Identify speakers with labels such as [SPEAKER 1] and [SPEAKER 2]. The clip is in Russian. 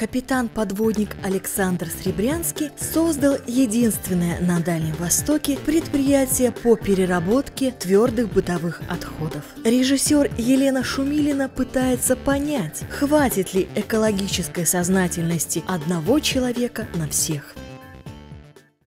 [SPEAKER 1] капитан-подводник Александр Сребрянский создал единственное на Дальнем Востоке предприятие по переработке твердых бытовых отходов. Режиссер Елена Шумилина пытается понять, хватит ли экологической сознательности одного человека на всех.